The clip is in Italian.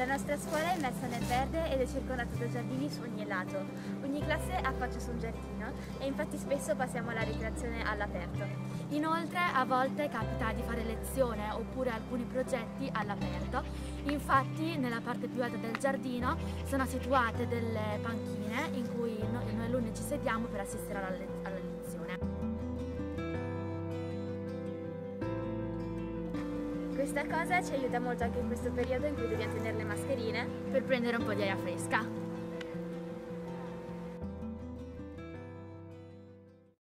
La nostra scuola è immersa nel verde ed è circondata da giardini su ogni lato. Ogni classe affaccia su un giardino e infatti spesso passiamo la ricreazione all'aperto. Inoltre a volte capita di fare lezione oppure alcuni progetti all'aperto. Infatti nella parte più alta del giardino sono situate delle panchine in cui noi alunni ci sediamo per assistere alla, lezione. Questa cosa ci aiuta molto anche in questo periodo in cui dobbiamo tenere le mascherine per prendere un po' di aria fresca.